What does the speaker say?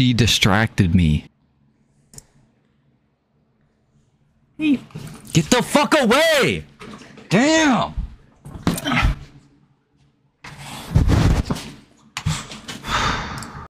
She distracted me. Get the fuck away! Damn!